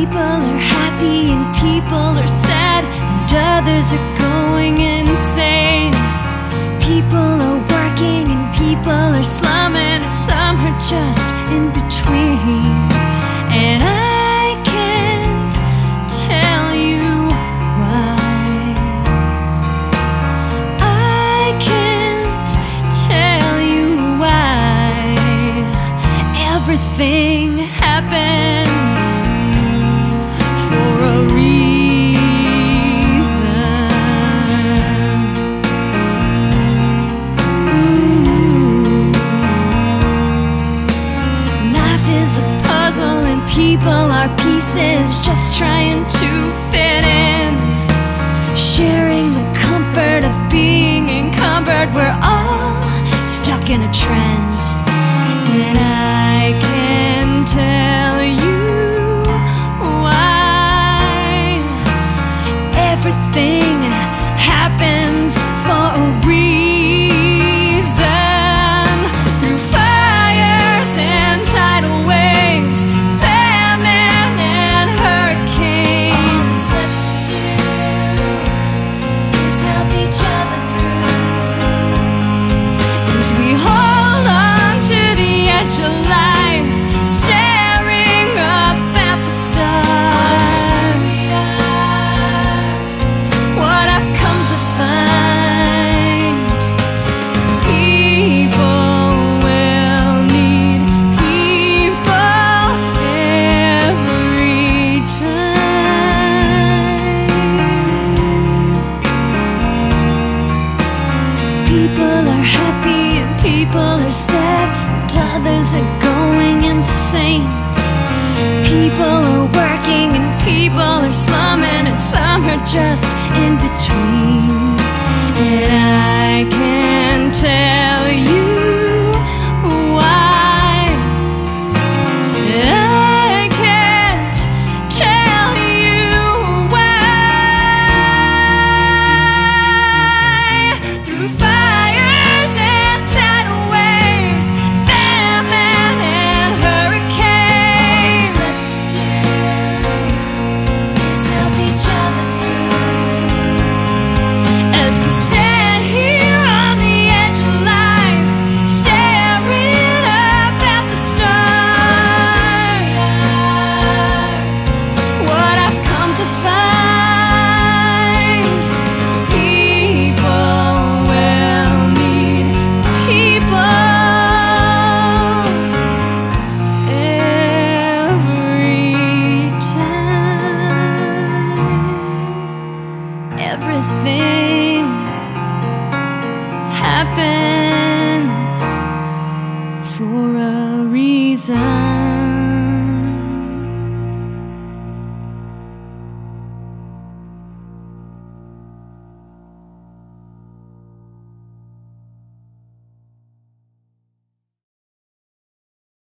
are happy and people are sad, and others are going insane. People are working and people are slumming, and some are just in between. And I can't tell people are pieces just trying to fit in. Sharing the comfort of being encumbered, we're all stuck in a trend. And I can tell People are happy and people are sad, and others are going insane. People are working and people are slumming, and some are just in between. happens for a reason.